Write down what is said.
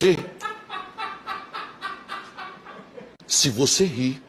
você. Se você rir,